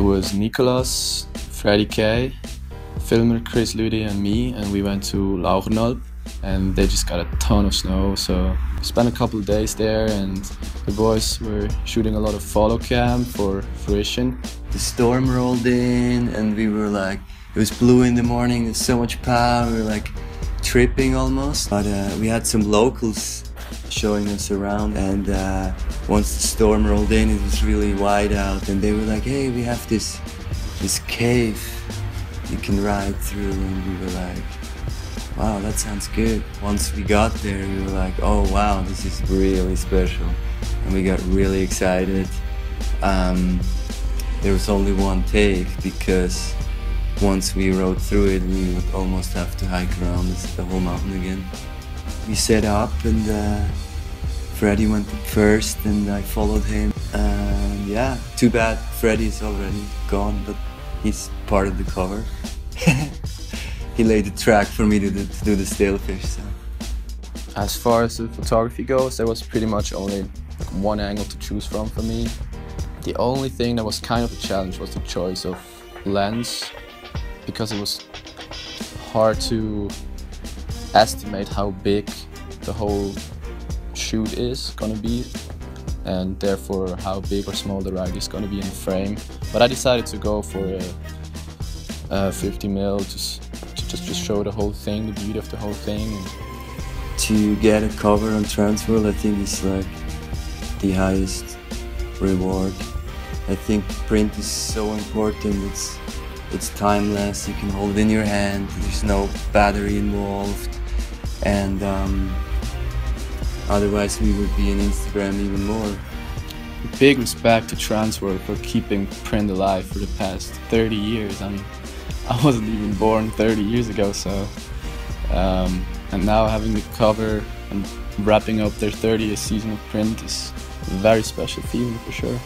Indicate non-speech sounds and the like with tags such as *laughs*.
was Nicolas, Freddie K, filmer Chris Ludi and me and we went to Lauchernalp and they just got a ton of snow so we spent a couple of days there and the boys were shooting a lot of follow cam for fruition. The storm rolled in and we were like it was blue in the morning, there's so much power, we were like tripping almost. But uh, we had some locals showing us around and uh, once the storm rolled in it was really wide out and they were like hey we have this this cave you can ride through. And we were like wow that sounds good. Once we got there we were like oh wow this is really special. And we got really excited. Um, there was only one take because once we rode through it we would almost have to hike around the whole mountain again we set up and uh, Freddie went first and I followed him. And yeah too bad Freddie's already gone but he's part of the cover. *laughs* He laid the track for me to do, to do the stalefish so. As far as the photography goes there was pretty much only one angle to choose from for me. The only thing that was kind of a challenge was the choice of lens because it was hard to estimate how big the whole shoot is gonna be and therefore how big or small the ride is gonna be in the frame. But I decided to go for a, a 50 mil just to just, just show the whole thing, the beauty of the whole thing. To get a cover on Transworld I think is like the highest reward. I think print is so important. It's it's timeless. You can hold it in your hand. There's no battery involved and um, otherwise we would be in Instagram even more. Big respect to Transworld for keeping print alive for the past 30 years. I mean, I wasn't even born 30 years ago, so um, and now having the cover and wrapping up their 30th season of print is a very special feeling for sure.